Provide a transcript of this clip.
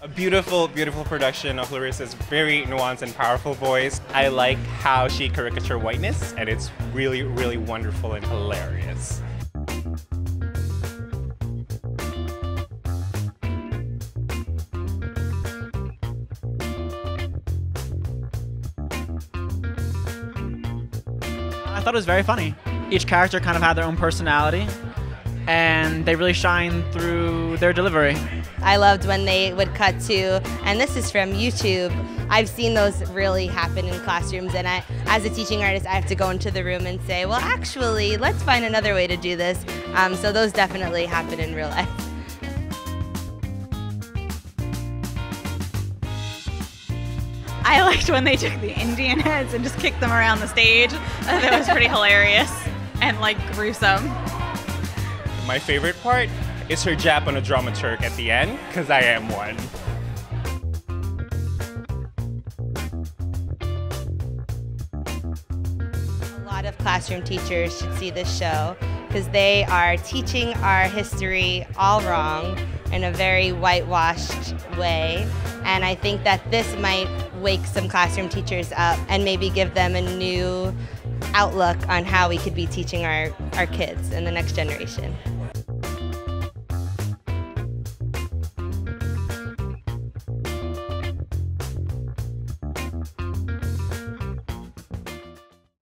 A beautiful, beautiful production of Larissa's very nuanced and powerful voice. I like how she caricature whiteness, and it's really, really wonderful and hilarious. I thought it was very funny. Each character kind of had their own personality, and they really shine through their delivery. I loved when they would cut to, and this is from YouTube. I've seen those really happen in classrooms, and I, as a teaching artist, I have to go into the room and say, well, actually, let's find another way to do this. Um, so those definitely happen in real life. I liked when they took the Indian heads and just kicked them around the stage. I thought that was pretty hilarious and like gruesome. My favorite part is her jab on a dramaturg at the end, because I am one. A lot of classroom teachers should see this show because they are teaching our history all wrong in a very whitewashed way. And I think that this might wake some classroom teachers up and maybe give them a new outlook on how we could be teaching our, our kids and the next generation.